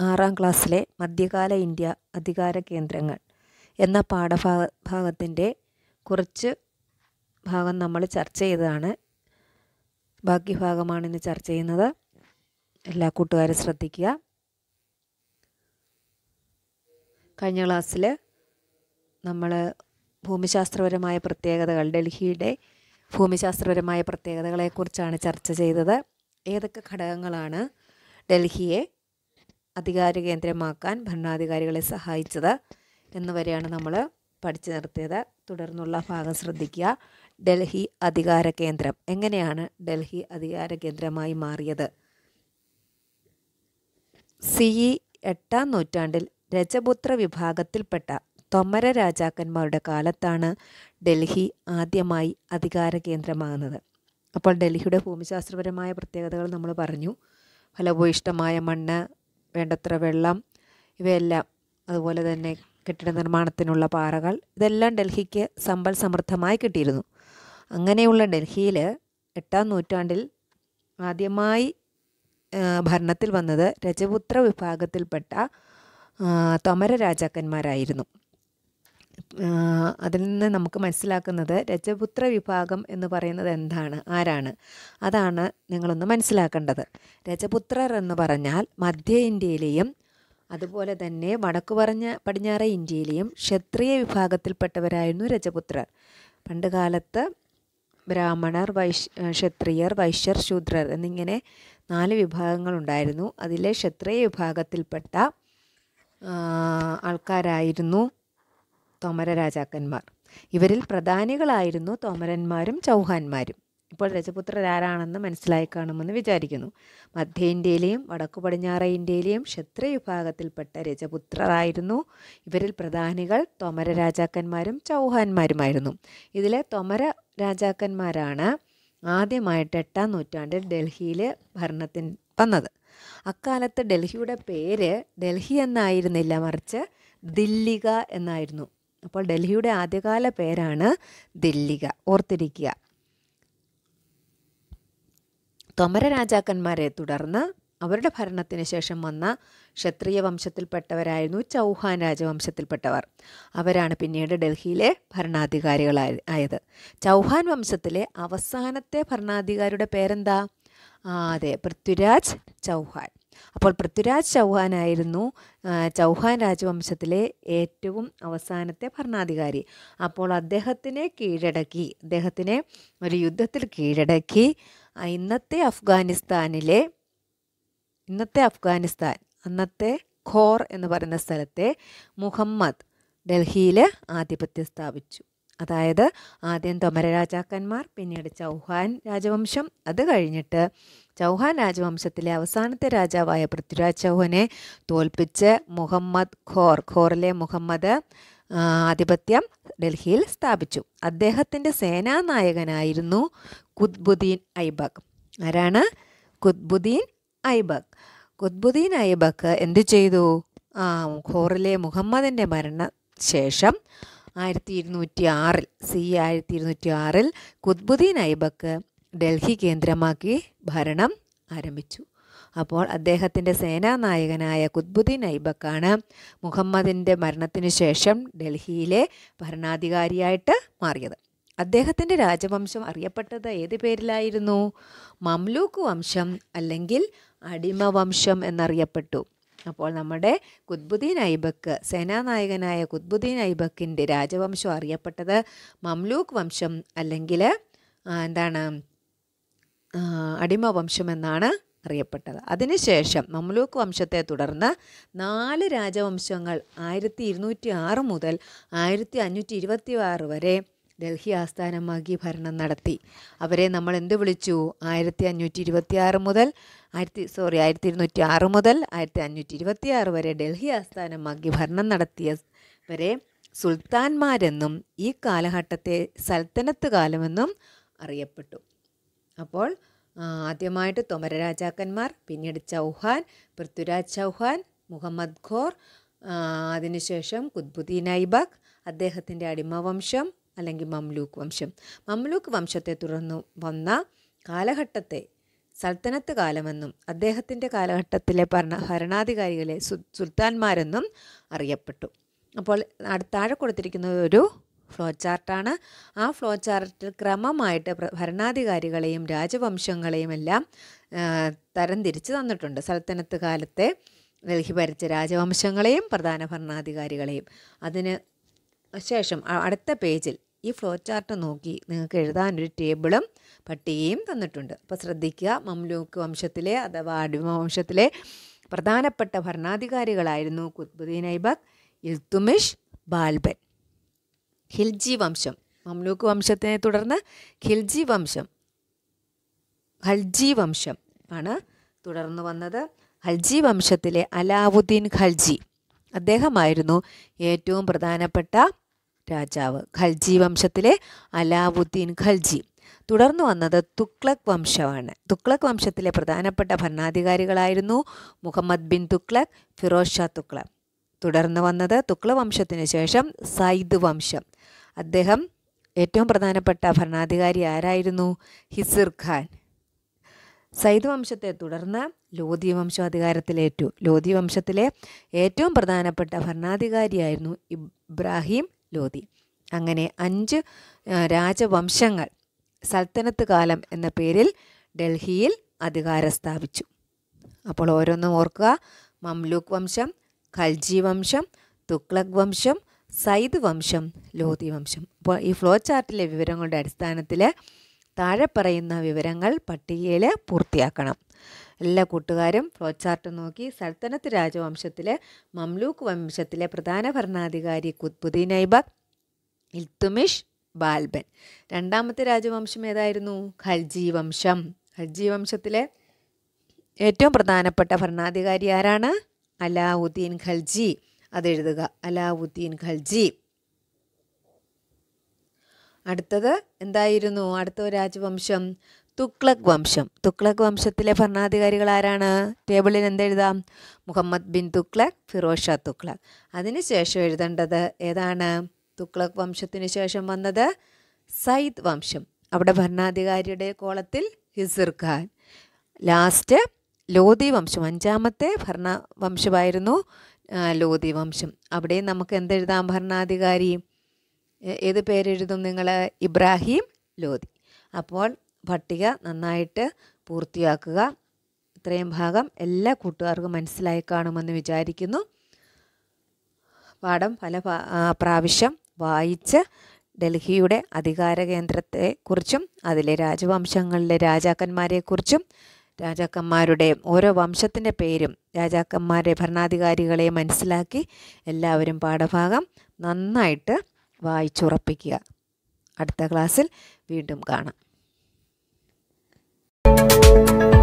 ആറാം ക്ലാസ്സിലെ മധ്യകാല ഇന്ത്യ അധികാര കേന്ദ്രങ്ങൾ എന്ന പാഠഭാഗ ഭാഗത്തിന്റെ കുറച്ച് ഭാഗം നമ്മൾ ചർച്ച ചെയ്തതാണ്. ബാക്കി ഭാഗമാണ് ഇന്ന് ചർച്ച ചെയ്യുന്നത്. എല്ലാ കൂട്ടുകാരും ശ്രദ്ധിക്കുക. കഴിഞ്ഞ ക്ലാസ്സിൽ നമ്മൾ ഭൂമിശാസ്ത്രപരമായ പ്രത്യേകതകൾ ഡൽഹിയുടെ ഭൂമിശാസ്ത്രപരമായ പ്രത്യേകതകളെക്കുറിച്ചാണ് ചർച്ച ചെയ്തത്. ഏതൊക്കെ ഘടകങ്ങളാണ് ഡൽഹിയെ അധികാര കേന്ദ്രമാക്കാൻ ഭരണാധികാരികളെ സഹായിച്ചത് എന്നുവരെയാണ് നമ്മൾ പഠിച്ചു നിർത്തിയത്. തുടർന്നുള്ള ഭാഗം ശ്രദ്ധിക്കുക. ഡൽഹി അധികാര കേന്ദ്രം. എങ്ങനെയാണ് ഡൽഹി അധികാര കേന്ദ്രമായി മാറിയത്? സി എട്ടാം നൂറ്റാണ്ടിൽ രജപുത്ര വിഭാഗത്തിൽപ്പെട്ട തൊമര രാജാക്കന്മാരുടെ കാലത്താണ് ഡൽഹി ആദ്യമായി അധികാര കേന്ദ്രമാകുന്നത്. അപ്പോൾ ഡൽഹിയുടെ ഭൂമിശാസ്ത്രപരമായ പ്രത്യേകതകൾ നമ്മൾ പറഞ്ഞു. ഫലഭൂയിഷ്ടമായ മണ്ണ് വേണ്ടത്ര വെള്ളം ഇവയെല്ലാം അതുപോലെ തന്നെ കെട്ടിട നിർമ്മാണത്തിനുള്ള പാറകൾ ഇതെല്ലാം ഡൽഹിക്ക് സമ്പൽ സമൃദ്ധമായി കിട്ടിയിരുന്നു. അങ്ങനെയുള്ള ഡൽഹിയിൽ എട്ടാം നൂറ്റാണ്ടിൽ ആദ്യമായി ഭരണത്തിൽ വന്നത് രജപുത്ര വിഭാഗത്തിൽപ്പെട്ട തൊമര രാജാക്കന്മാരായിരുന്നു. അതിൽ നിന്ന് നമുക്ക് മനസ്സിലാക്കുന്നത് രജപുത്ര വിഭാഗം എന്ന് പറയുന്നത് എന്താണ്? ആരാണ്? അതാണ് നിങ്ങളൊന്ന് മനസ്സിലാക്കേണ്ടത്. രജപുത്രർ എന്ന് പറഞ്ഞാൽ മധ്യ ഇന്ത്യയിലെയും അതുപോലെ തന്നെ വടക്കു പറഞ്ഞ പടിഞ്ഞാറ് ഇന്ത്യയിലെയും ക്ഷത്രിയ വിഭാഗത്തിൽപ്പെട്ടവരായിരുന്നു രജപുത്രർ. പണ്ട് കാലത്ത് ബ്രാഹ്മണർ വൈശ് ക്ഷത്രിയർ വൈശ്യർ ശൂദ്രർ എന്നിങ്ങനെ നാല് വിഭാഗങ്ങളുണ്ടായിരുന്നു അതിലെ ക്ഷത്രിയ വിഭാഗത്തിൽപ്പെട്ട ആൾക്കാരായിരുന്നു തോമര രാജാക്കന്മാർ ഇവരിൽ പ്രധാനികളായിരുന്നു തോമരന്മാരും ചൗഹാന്മാരും. ഇപ്പോൾ രജപുത്രർ ആരാണെന്ന് മനസ്സിലായി കാണുമെന്ന് വിചാരിക്കുന്നു. മധ്യ ഇന്ത്യയിലെയും വടക്കു പടിഞ്ഞാറ ഇന്ത്യയിലെയും ക്ഷത്രിയ വിഭാഗത്തിൽപ്പെട്ട രജപുത്രരായിരുന്നു. ഇവരിൽ പ്രധാനികൾ തോമര രാജാക്കന്മാരും ചൗഹാന്മാരുമായിരുന്നു. ഇതിലെ തോമര രാജാക്കന്മാരാണ് ആദ്യമായിട്ട് എട്ടാം നൂറ്റാണ്ടിൽ ഡൽഹിയിൽ ഭരണത്തിന് വന്നത്. അക്കാലത്ത് ഡൽഹിയുടെ പേര് ഡൽഹി എന്നായിരുന്നില്ല മറിച്ച് ദില്ലിക എന്നായിരുന്നു. അപ്പോൾ ഡൽഹിയുടെ ആദ്യകാല പേരാണ് ദില്ലിക. ഓർത്തിരിക്കുക. തൊമര രാജാക്കന്മാരെ തുടർന്ന് അവരുടെ ഭരണത്തിന് ശേഷം വന്ന ക്ഷത്രിയ വംശത്തിൽപ്പെട്ടവരായിരുന്നു ചൗഹാൻ രാജവംശത്തിൽപ്പെട്ടവർ. അവരാണ് പിന്നീട് ഡൽഹിയിലെ ഭരണാധികാരികളായ ആയത്. ചൗഹാൻ വംശത്തിലെ അവസാനത്തെ ഭരണാധികാരിയുടെ പേരെന്താ? അതെ പൃഥ്വിരാജ് ചൗഹാൻ. അപ്പോൾ പൃഥ്വിരാജ് ചൗഹാനായിരുന്നു ചൗഹാൻ രാജവംശത്തിലെ ഏറ്റവും അവസാനത്തെ ഭരണാധികാരി. അപ്പോൾ അദ്ദേഹത്തിനെ കീഴടക്കി അദ്ദേഹത്തിനെ ഒരു യുദ്ധത്തിൽ കീഴടക്കി. ഇന്നത്തെ അഫ്ഗാനിസ്ഥാനിലെ ഇന്നത്തെ അഫ്ഗാനിസ്ഥാൻ അന്നത്തെ ഖോർ എന്ന് പറയുന്ന സ്ഥലത്തെ മുഹമ്മദ് ഡൽഹിയിൽ ആധിപത്യം സ്ഥാപിച്ചു. അതായത് ആദ്യം തൊമര രാജാക്കന്മാർ പിന്നീട് ചൗഹാൻ രാജവംശം. അത് കഴിഞ്ഞിട്ട് ചൗഹാൻ രാജവംശത്തിലെ അവസാനത്തെ രാജാവായ പൃഥ്വിരാജ് ചൗഹാനെ തോൽപ്പിച്ച് മുഹമ്മദ് ഖോർ ഖോറിലെ മുഹമ്മദ് ആധിപത്യം ഡൽഹിയിൽ സ്ഥാപിച്ചു. അദ്ദേഹത്തിന്റെ സേനാനായകനായിരുന്നു കുത്ബുദ്ദീൻ ഐബക്. ആരാണ്? കുത്ബുദ്ദീൻ ഐബക്. കുത്ബുദ്ദീൻ ഐബക്ക് എന്തു ചെയ്തു? ഖോറിലെ മുഹമ്മദിന്റെ മരണ ശേഷം ആയിരത്തി ഇരുന്നൂറ്റി ആറിൽ സി ആയിരത്തി ഇരുന്നൂറ്റി ആറിൽ കുത്ബുദ്ദീൻ ഐബക്ക് ഡൽഹി കേന്ദ്രമാക്കി ഭരണം ആരംഭിച്ചു. അപ്പോൾ അദ്ദേഹത്തിന്റെ സേനാനായകനായ കുത്ബുദ്ദീൻ ഐബക്കാണ് മുഹമ്മദിന്റെ മരണത്തിനു ശേഷം ഡൽഹിയിലെ ഭരണാധികാരിയായിട്ട് മാറിയത്. അദ്ദേഹത്തിന്റെ രാജവംശം അറിയപ്പെട്ടത് ഏത് പേരിലായിരുന്നു? മംലൂക്ക് വംശം അല്ലെങ്കിൽ അടിമവംശം എന്നറിയപ്പെട്ടു. അപ്പോൾ നമ്മുടെ കുത്ബുദ്ദീൻ ഐബക്ക് സേനാനായകനായ കുത്ബുദ്ദീൻ ഐബക്കിന്റെ രാജവംശം അറിയപ്പെട്ടത് മംലൂക്ക് വംശം അല്ലെങ്കിൽ എന്താണ് അടിമവംശം എന്നാണ് അറിയപ്പെട്ടത്. അതിനുശേഷം മംലൂക്ക് വംശത്തെ തുടർന്ന് നാല് രാജവംശങ്ങൾ ആയിരത്തി ഇരുന്നൂറ്റി ആറ് മുതൽ ആയിരത്തി അഞ്ഞൂറ്റി ഇരുപത്തി ആറ് വരെ ഡൽഹി ആസ്ഥാനമാക്കി ഭരണം നടത്തി. അവരെ നമ്മൾ എന്ത് വിളിച്ചു? ആയിരത്തി അഞ്ഞൂറ്റി ഇരുപത്തി ആറ് മുതൽ ആയിരത്തി സോറി ആയിരത്തി ഇരുന്നൂറ്റി ആറ് മുതൽ ആയിരത്തി അഞ്ഞൂറ്റി ഇരുപത്തി ആറ് വരെ ഡൽഹി ആസ്ഥാനമാക്കി ഭരണം നടത്തിയ വരെ സുൽത്താൻമാരെന്നും ഈ കാലഘട്ടത്തെ സൽത്തനത്ത് കാലമെന്നും അറിയപ്പെട്ടു. അപ്പോൾ ആദ്യമായിട്ട് തൊമര രാജാക്കന്മാർ പിന്നീട് ചൗഹാൻ പൃഥ്വിരാജ് ചൗഹാൻ മുഹമ്മദ് ഖോർ അതിനുശേഷം കുത്ബുദ്ദീൻ ഐബക് അദ്ദേഹത്തിന്റെ അടിമവംശം അല്ലെങ്കിൽ മംലൂക്ക് വംശം. മംലൂക്ക് വംശത്തെ തുടർന്ന് വന്ന കാലഘട്ടത്തെ സൽത്തനത്ത് കാലമെന്നും അദ്ദേഹത്തിന്റെ കാലഘട്ടത്തിലെ ഭരണ ഭരണാധികാരികളെ സുൽത്താൻമാരെന്നും അറിയപ്പെട്ടു. അപ്പോൾ താഴെ കൊടുത്തിരിക്കുന്നത് ഒരു ഫ്ലോ ചാർട്ടാണ് ആ ഫ്ലോ ചാർട്ടിൽ ക്രമമായിട്ട് ഭരണാധികാരികളെയും രാജവംശങ്ങളെയും എല്ലാം തരംതിരിച്ച് തന്നിട്ടുണ്ട്. സൽത്തനത്ത് കാലത്തെ ഡൽഹി ഭരിച്ച രാജവംശങ്ങളെയും പ്രധാന ഭരണാധികാരികളെയും. അതിന് ശേഷം അടുത്ത പേജിൽ ഈ ഫ്ലോ ചാർട്ട് നോക്കി നിങ്ങൾക്ക് എഴുതാനൊരു ടേബിളും പട്ടികയും തന്നിട്ടുണ്ട്. അപ്പോൾ ശ്രദ്ധിക്കുക മംലൂക്ക് വംശത്തിലെ അഥവാ അടിമ വംശത്തിലെ പ്രധാനപ്പെട്ട ഭരണാധികാരികളായിരുന്നു കുത്ബുദ്ദീൻ ഐബക് ഇൽത്തുമിഷ് ബാൽബൻ. ഖിൽജി വംശം. മംലൂക്ക് വംശത്തിനെ തുടർന്ന് ഖിൽജി വംശം. ഖൽജി വംശം ആണ് തുടർന്ന് വന്നത്. ഖൽജി വംശത്തിലെ അലാവുദ്ദീൻ ഖൽജി അദ്ദേഹമായിരുന്നു ഏറ്റവും പ്രധാനപ്പെട്ട രാജാവ് ഖൽജി വംശത്തിലെ അലാവുദ്ദീൻ ഖൽജി. തുടർന്നു വന്നത് തുക്ലക് വംശമാണ്. തുക്ലക് വംശത്തിലെ പ്രധാനപ്പെട്ട ഭരണാധികാരികളായിരുന്നു മുഹമ്മദ് ബിൻ തുക്ലക് ഫിറോസ് ഷാ തുക്ലക്. തുടർന്ന് വന്നത് തുക്ല വംശത്തിന് ശേഷം സയ്ദ് വംശം. അദ്ദേഹം ഏറ്റവും പ്രധാനപ്പെട്ട ഭരണാധികാരി ആരായിരുന്നു? ഹിസിർ ഖാൻ. സൈദ് വംശത്തെ തുടർന്ന് ലോധി വംശം അധികാരത്തിലേറ്റു. ലോധി വംശത്തിലെ ഏറ്റവും പ്രധാനപ്പെട്ട ഭരണാധികാരിയായിരുന്നു ഇബ്രാഹിം ലോധി അങ്ങനെ അഞ്ച് രാജവംശങ്ങൾ സൽത്തനത്ത് കാലം എന്ന പേരിൽ ഡൽഹിയിൽ അധികാരം സ്ഥാപിച്ചു. അപ്പോൾ ഓരോന്നും ഓർക്കുക. മംലൂക്ക് വംശം ഖൽജി വംശം തുക്ലക് വംശം സയ്ദ് വംശം ലോധി വംശം. അപ്പോൾ ഈ ഫ്ലോ ചാർട്ടിലെ വിവരങ്ങളുടെ അടിസ്ഥാനത്തിൽ താഴെ പറയുന്ന വിവരങ്ങൾ പട്ടികയിൽ പൂർത്തിയാക്കണം. എല്ലാ കൂട്ടുകാരും ഫ്ലോ ചാർട്ട് നോക്കി സൽത്തനത്ത് രാജവംശത്തിലെ മംലൂക്ക് വംശത്തിലെ പ്രധാന ഭരണാധികാരി കുത്ബുദ്ദീൻ ഐബക് ഇൽത്തുമിഷ് ബാൽബൻ. രണ്ടാമത്തെ രാജവംശം ഏതായിരുന്നു? ഖൽജി വംശം. ഖൽജി വംശത്തിലെ ഏറ്റവും പ്രധാനപ്പെട്ട ഭരണാധികാരി ആരാണ്? അലാവുദ്ദീൻ ഖൽജി. അതെഴുതുക അലാവുദ്ദീൻ ഖൽജി. അടുത്തത് എന്തായിരുന്നു? അടുത്ത രാജവംശം. തുക്ലക് വംശം. തുക്ലക് വംശത്തിലെ ഭരണാധികാരികൾ ആരാണ്? ടേബിളിൽ എന്തെഴുതാം മുഹമ്മദ് ബിൻ തുക്ലക് ഫിറോസ് ഷാ തുക്ലക്. അതിനുശേഷം എഴുതേണ്ടത് ഏതാണ്? തുക്ലക് വംശത്തിന് ശേഷം വന്നത് സയ്യിദ് വംശം. അവിടെ ഭരണാധികാരിയുടെ കോളത്തിൽ ഹിസിർ ഖാൻ. ലാസ്റ്റ് ലോധി വംശം. അഞ്ചാമത്തെ ഭരണ വംശമായിരുന്നു ലോധി വംശം. അവിടെ നമുക്ക് എന്തെഴുതാം ഭരണാധികാരി. ഏത് പേരെഴുതും നിങ്ങൾ? ഇബ്രാഹിം ലോധി അപ്പോൾ പട്ടിക നന്നായിട്ട് പൂർത്തിയാക്കുക. ഇത്രയും ഭാഗം എല്ലാ കൂട്ടുകാർക്കും മനസ്സിലായി കാണുമെന്ന് വിചാരിക്കുന്നു. പാഠം പല പ്രാവശ്യം വായിച്ച് ഡൽഹിയുടെ അധികാര കേന്ദ്രത്തെക്കുറിച്ചും അതിലെ രാജവംശങ്ങളിലെ രാജാക്കന്മാരെക്കുറിച്ചും രാജാക്കന്മാരുടെ ഓരോ വംശത്തിന്റെ പേരും രാജാക്കന്മാരെ ഭരണാധികാരികളെ മനസ്സിലാക്കി എല്ലാവരും പാഠഭാഗം നന്നായിട്ട് വായിച്ചുറപ്പിക്കുക. അടുത്ത ക്ലാസ്സിൽ വീണ്ടും കാണാം. Thank you